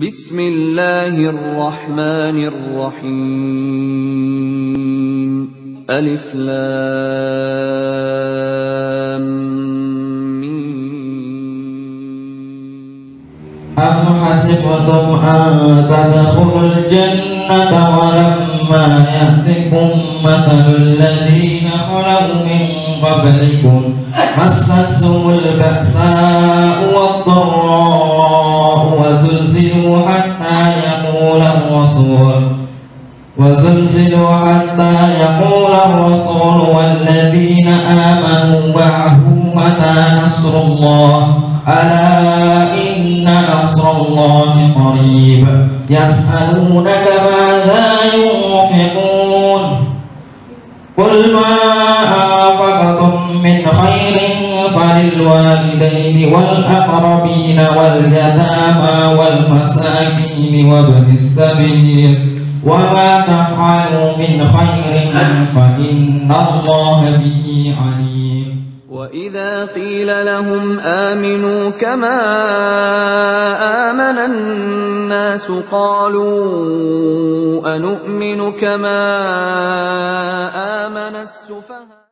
بسم الله الرحمن الرحيم. ألف لام أم حسبتم أن تدخلوا الجنة ولما يأتكم مثل الذين خلوا من قبلكم مستهم البأساء والضراء. الرسول وزلزلوا حتى يقول الرسول والذين آمنوا معه متى نصر الله؟ ألا إن نصر الله قريب. يسألونك ماذا ينفقون؟ قل ما أنفقتم من خير فللوالدين والأقربين واليتامى والمساكين وابن السبيل وما تفعلوا من خير فإن الله به عليم. وإذا قيل لهم آمنوا كما آمن الناس قالوا أنؤمن كما آمن السفهاء.